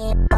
Yeah.